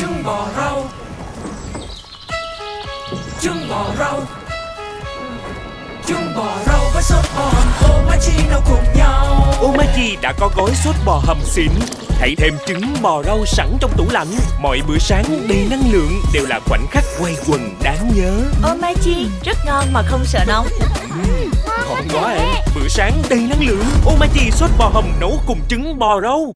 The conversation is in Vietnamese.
trứng bò rau. Trứng bò rau. Trứng bò rau với sốt bò hầm omachi nấu cùng nhau. Omachi đã có gói sốt bò hầm xịn. Hãy thêm trứng bò rau sẵn trong tủ lạnh. Mọi bữa sáng đầy năng lượng đều là khoảnh khắc quay quần đáng nhớ. Omachi rất ngon mà không sợ nóng. Ngon quá em Bữa sáng đầy năng lượng. Omachi sốt bò hầm nấu cùng trứng bò rau.